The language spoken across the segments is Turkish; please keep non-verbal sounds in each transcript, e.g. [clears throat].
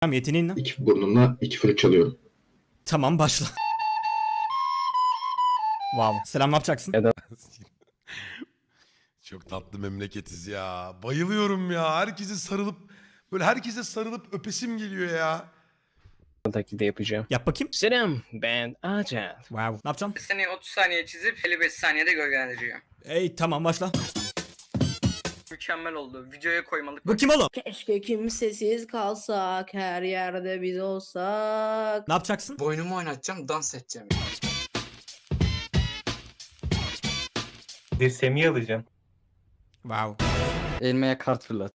Tamam yeteneğin ne? İki burnumla iki flüt çalıyorum. Tamam başla. Wow. Selam ne yapacaksın? Ya da- [laughs] Çok tatlı memleketiz ya. Bayılıyorum ya. Herkese sarılıp böyle herkese sarılıp öpesim geliyor ya. taklidi yapacağım. Yap bakayım. Selam ben Acar. Wow. Ne yapacaksın? Seni 30 saniye çizip 55 saniyede gölgelendiriyor. Ey tamam başla. Mükemmel oldu. Videoya koymalık. Bu kim oğlum? Keşke kimsesiz kalsak, her yerde biz olsak. Ne yapacaksın? Boynumu oynatacağım, dans edeceğim. Dirseğimi alacağım. Wow. Elmeye kart fırlat.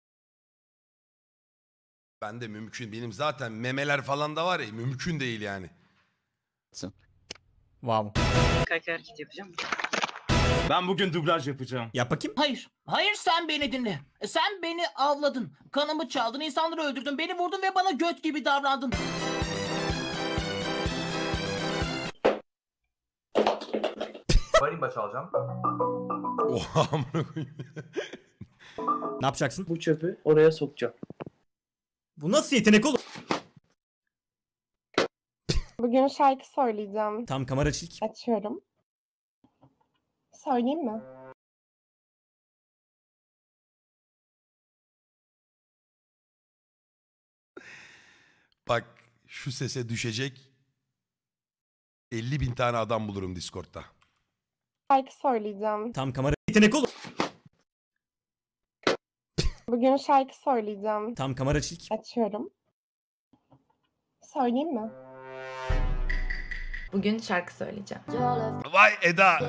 Ben de mümkün. Benim zaten memeler falan da var ya mümkün değil yani. Wow. Kaç hareket yapacağım. Ben bugün dublaj yapacağım. Yap bakayım. Hayır. Hayır sen beni dinle. Sen beni avladın. Kanımı çaldın, insanları öldürdün, beni vurdun ve bana göt gibi davrandın. Marimba çalacağım. Oha amına koyayım. [laughs] Ne yapacaksın? Bu çöpü oraya sokacağım. Bu nasıl yetenek oğlum? Bugün şarkı söyleyeceğim. Tamam kamera çek. Açıyorum. Söyleyeyim mi? Bak şu sese düşecek 50 bin tane adam bulurum Discord'da. Şarkı söyleyeceğim. Tamam kamera yetenek oğlum. Bugün şarkı söyleyeceğim. Tamam kamera çek. Açıyorum. Söyleyeyim mi? Bugün şarkı söyleyeceğim. Vay Eda.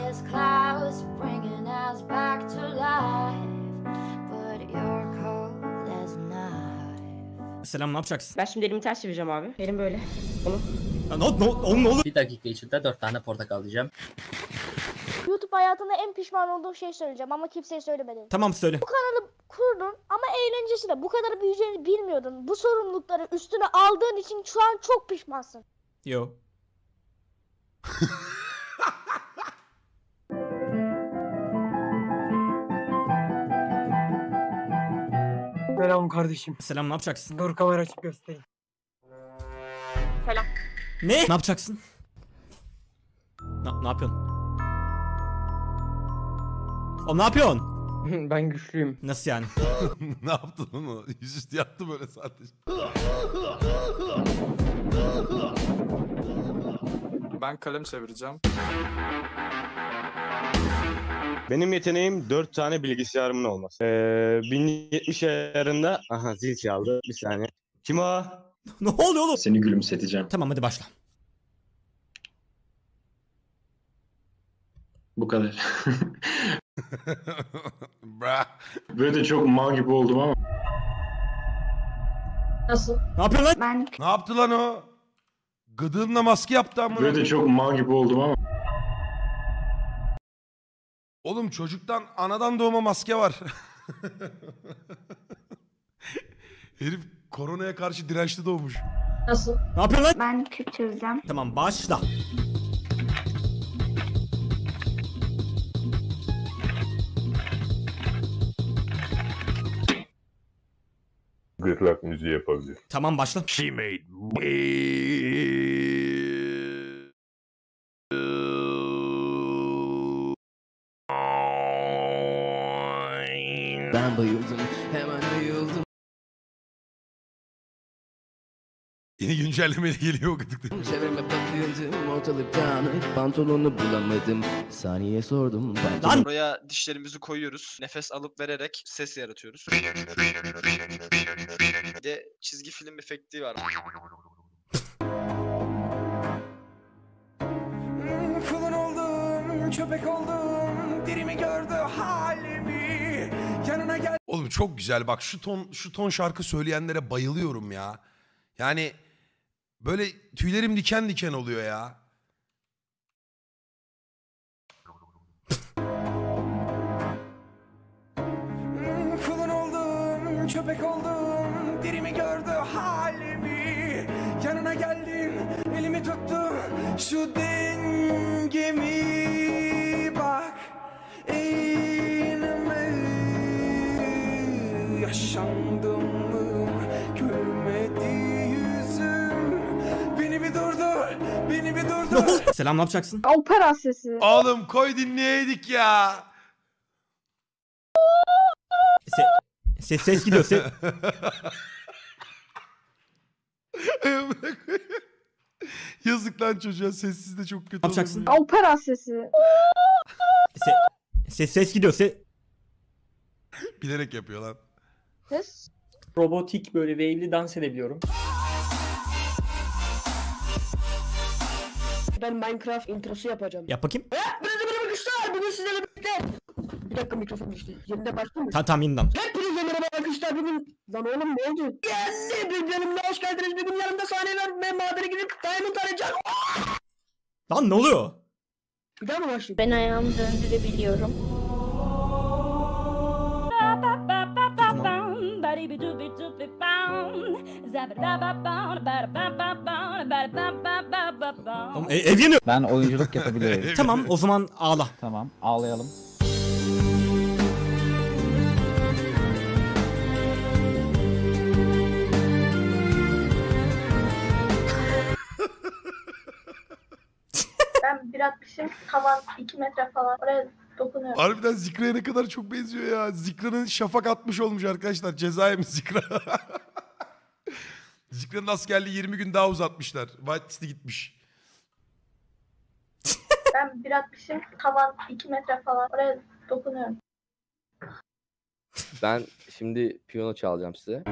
Selam ne yapacaksın? Ben şimdi elimi ters çevireceğim abi. Elim böyle. Ya, ne, ne, oğlum ne olur? Bir dakika içinde dört tane portakal alacağım. YouTube hayatında en pişman olduğum şey söyleyeceğim ama kimseye söylemedim. Tamam söyle. Kurdun ama eğlencesi de bu kadar büyüyeceğini bilmiyordun. Bu sorumlulukları üstüne aldığın için şu an çok pişmansın. Yo. [laughs] Selam kardeşim. Selam ne yapacaksın? Dur kamera açıp göstereyim. Ne? Ne yapacaksın? Ne, ne yapıyorsun? Oğlum ne yapıyorsun? [laughs] ben güçlüyüm. Nasıl yani? [laughs] ne yaptın onu? Yüzüstü yattı böyle sadece. Ben kalem çevireceğim. Benim yeteneğim 4 tane bilgisayarımın olması. Ee, 1070 ayarında... Aha zil çaldı. Bir saniye. Kim o? [laughs] ne oluyor oğlum? Seni gülümseteceğim. Tamam hadi başla. Bu kadar. [laughs] Bra. Böyle de çok mal gibi oldum ama. Nasıl? Ne yapıyorsun lan? Ben Ne yaptı lan o? Gıdığımla maske yaptı amına. Böyle de çok mal gibi oldum ama. Oğlum çocuktan anadan doğma maske var. [laughs] Herif koronaya karşı dirençli doğmuş. nasıl? Ne yapıyorsun lan? Ben Kürt çözeceğim. Tamam başla. Gırtlak müziği yapabilir. Tamam başla. She made Ben bayıldım. Hemen ayıldım. Yeni güncellemeyle geliyor o gıdıklı. Çevreme bakıyordum. Ortalık dağınık. Pantolonu bulamadım. Saniye sordum. Lan! Buraya dişlerimizi koyuyoruz. Nefes alıp vererek ses yaratıyoruz. Bir de çizgi film efekti var. Kulun oldum, köpek oldum. Dirimi gördü halimi. Yanına gel. Oğlum çok güzel bak şu ton şu ton şarkı söyleyenlere bayılıyorum ya. Yani böyle tüylerim diken diken oluyor ya. Kulun oldum, köpek oldum. Dirimi gördü halimi. Yanına geldim, elimi tuttu. Şu dengemi beni bir durdur? Selam ne yapacaksın? Opera sesi. Oğlum koy dinleyeydik ya. Se ses ses gidiyor. Se Amına [laughs] koyayım. Yazık lan çocuğa sessiz de çok kötü Ne yapacaksın? Opera sesi. se ses ses gidiyor. Se Bilerek yapıyor lan. Ses. Robotik böyle wave'li dans edebiliyorum. Ben Minecraft introsu yapacağım. yap bakayım. Hepinize merhaba arkadaşlar. Bugün sizlerle birlikte. Bir dakika mikrofon düştü. Yeniden başlayayım mı? Tamam tamam yeniden. Hepinize merhaba arkadaşlar. Bugün... Lan oğlum ne oldu? Geldi. Bir yanımda hoş geldiniz. Bugün yanımda sahne var. Ben madene gidip Diamond arayacağım. Lan ne oluyor? Bir daha mı başlayayım? Ben ayağımı döndürebiliyorum. Oğlum, e- ev yanıyor. Ben oyunculuk yapabiliyorum. Tamam o zaman ağla. tamam ağlayalım. Ben bir atmışım tavan 2 metre falan oraya dokunuyorum. Harbiden Zikra'ya ne kadar çok benziyor ya. Zikra'nın şafak atmış olmuş arkadaşlar. Cezaya mı Zikra? [laughs] Zikra'nın askerliği 20 gün daha uzatmışlar. White City gitmiş. [laughs] Ben bir atmışım tavan 2 metre falan oraya dokunuyorum. Ben şimdi piyano çalacağım size.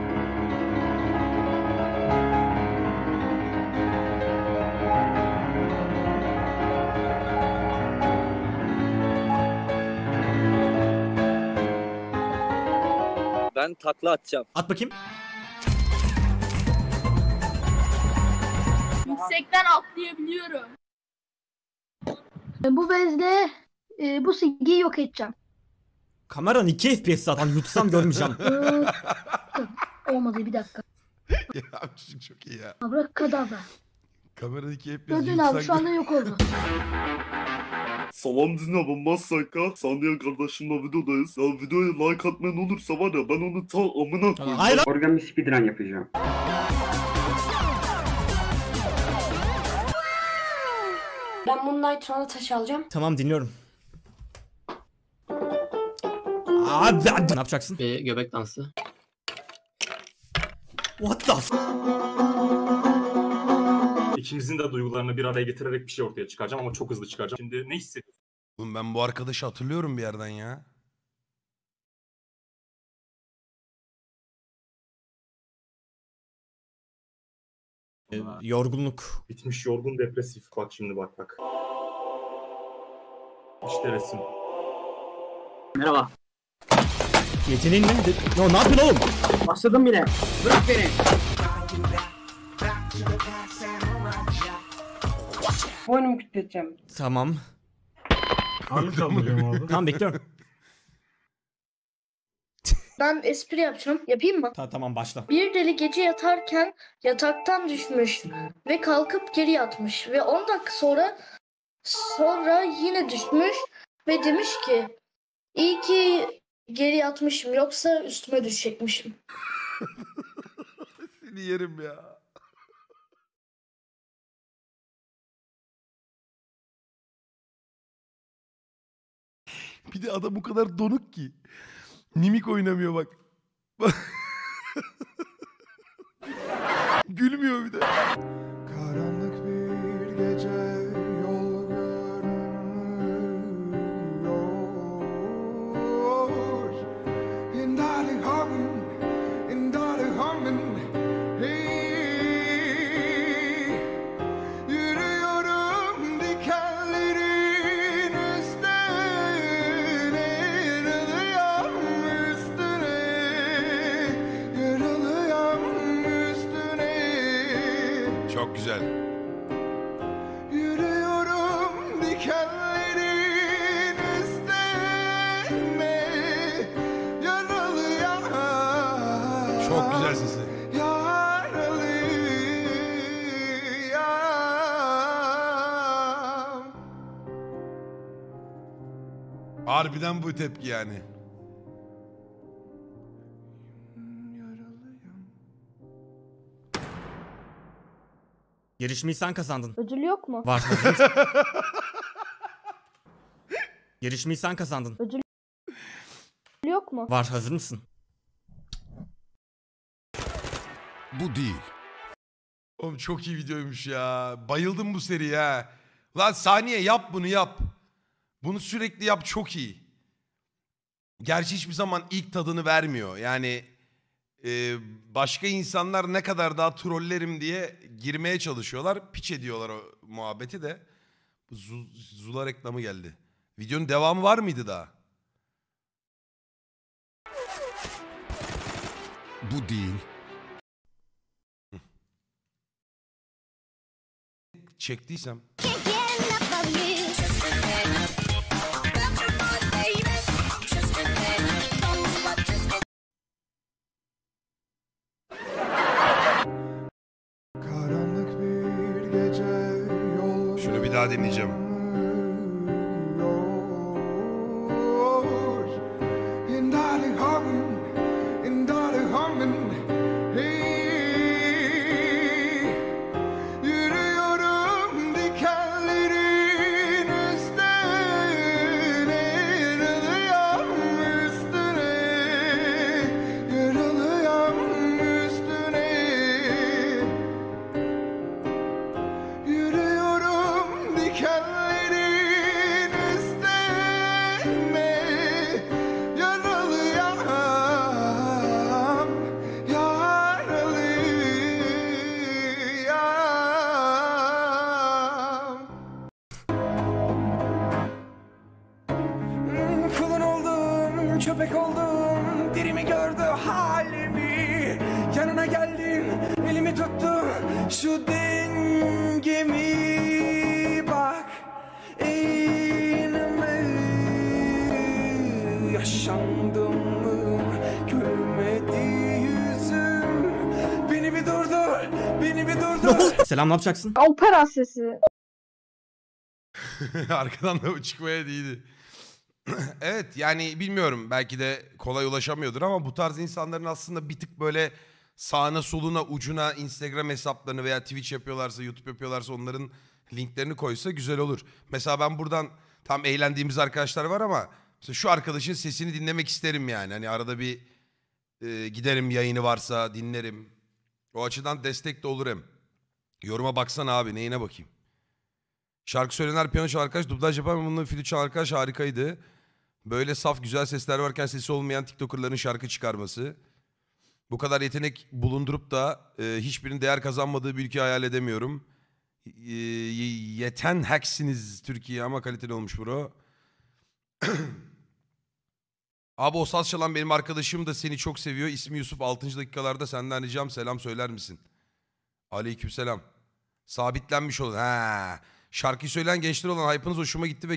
Ben takla atacağım. At bakayım. Yüksekten atlayabiliyorum. Bu bezle e, bu silgiyi yok edeceğim. Kameran 2 FPS zaten yutsam görmeyeceğim. [laughs] Olmadı bir dakika. ya çok iyi ya. Abrakadabra. Kameradaki hep Gördün abi şu anda yok oldu. [laughs] Salam dinle ben Masaka. Sandiyan kardeşimle videodayız. Ya videoya like atmayan olursa var ya ben onu ta amına koyayım. Hayır lan. Oradan bir speedrun yapacağım. Ben Moonlight sonra taş alacağım. Tamam dinliyorum. Abi ne yapacaksın? Ve göbek dansı. What the f- İkimizin de duygularını bir araya getirerek bir şey ortaya çıkaracağım ama çok hızlı çıkaracağım. Şimdi ne hissediyorsun? Oğlum ben bu arkadaşı hatırlıyorum bir yerden ya. Ee, Yorgunluk. Bitmiş yorgun depresif. Bak şimdi bak bak. İşte resim. Merhaba. Yeteneğin ne? De- Yo, ne yapıyorsun oğlum? Başladım bile. Bırak beni. Boynumu kütleteceğim. Tamam. Hangi kaldıracağım abi? Tamam bekliyorum. Ben espri yapacağım. Yapayım mı? Ta- tamam başla. Bir deli gece yatarken yataktan düşmüş ve kalkıp geri yatmış ve 10 dakika sonra sonra yine düşmüş ve demiş ki iyi ki geri yatmışım yoksa üstüme düşecekmişim. [laughs] Seni yerim ya. [laughs] Bir de adam o kadar donuk ki. Mimik oynamıyor bak. [laughs] Gülmüyor bir de. Güzel sesi. Harbiden bu tepki yani. Yaralıyım Yarışmayı sen kazandın. Ödül yok mu? Var? [laughs] Yarışmayı sen kazandın. Ödül yok mu? Var hazır mısın? Bu değil. Oğlum çok iyi videoymuş ya. Bayıldım bu seriye ha. Lan saniye yap bunu yap. Bunu sürekli yap çok iyi. Gerçi hiçbir zaman ilk tadını vermiyor. Yani e, başka insanlar ne kadar daha trollerim diye girmeye çalışıyorlar. Piç ediyorlar o muhabbeti de. Bu Zu- Zula reklamı geldi. Videonun devamı var mıydı daha? Bu değil. Çektiysem. Karanlık bir gece yol Şunu bir daha dinleyeceğim. Yaşandım mı, gülmedi yüzüm. Beni bir durdur, beni bir durdur. Selam ne yapacaksın? Opera sesi. [laughs] Arkadan da bu çıkmaya değildi. [clears throat] evet yani bilmiyorum belki de kolay ulaşamıyordur ama bu tarz insanların aslında bir tık böyle sağına soluna ucuna Instagram hesaplarını veya Twitch yapıyorlarsa YouTube yapıyorlarsa onların linklerini koysa güzel olur. Mesela ben buradan tam eğlendiğimiz arkadaşlar var ama mesela şu arkadaşın sesini dinlemek isterim yani. Hani arada bir e, giderim yayını varsa dinlerim. O açıdan destek de olur hem. Yoruma baksana abi neyine bakayım. Şarkı söyleyenler piyano çalan arkadaş, dublaj yapan ve bunun flüt çalan arkadaş harikaydı. Böyle saf güzel sesler varken sesi olmayan TikToker'ların şarkı çıkarması. Bu kadar yetenek bulundurup da e, hiçbirinin değer kazanmadığı bir ülke hayal edemiyorum. E, yeten hacksiniz Türkiye ama kaliteli olmuş bro. [clears throat] Abi o saz çalan benim arkadaşım da seni çok seviyor. İsmi Yusuf 6. dakikalarda senden ricam selam söyler misin? Aleykümselam. Sabitlenmiş olun. Ha. Şarkıyı söyleyen gençler olan hype'ınız hoşuma gitti ve